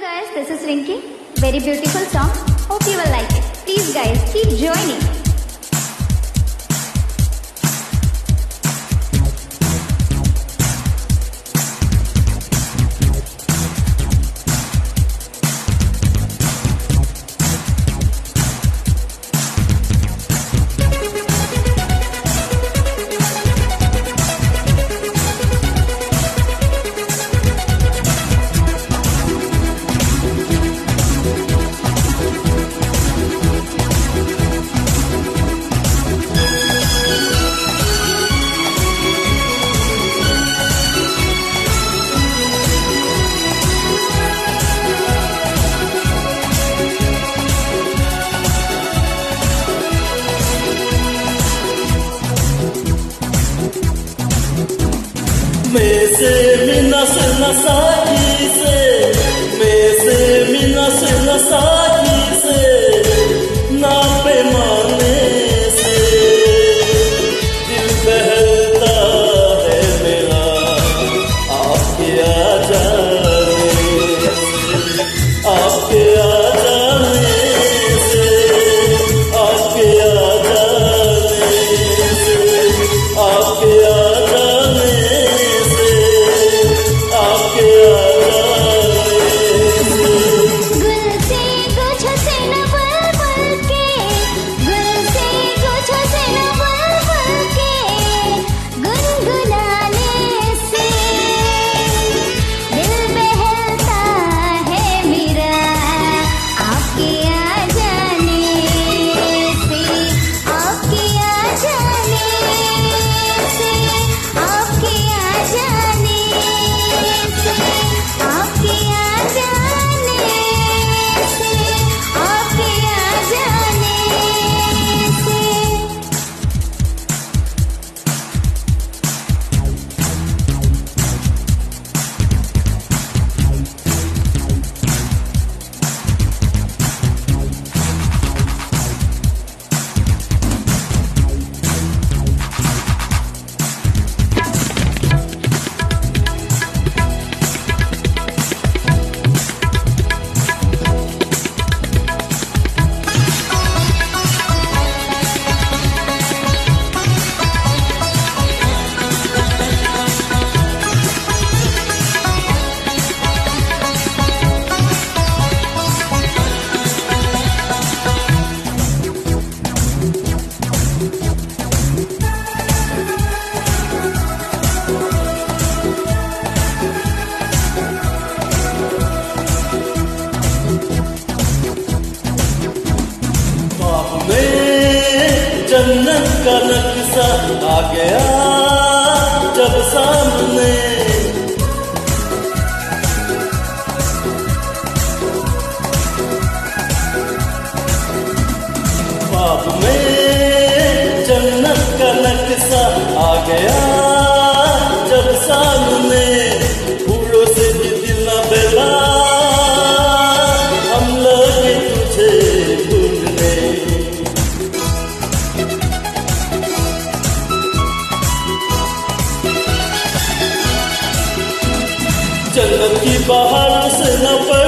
guys, this is Rinky. Very beautiful song. Hope you will like it. Please guys, Mese mina sena saki se Mese mina sena saki se Na pe mane दिल बहलता है मेरा आपके आ जाने जन्नत का नक्शा आ गया जब सामने। बाप में जन्नत का नक्शा आ गया। जन्नत की बाहर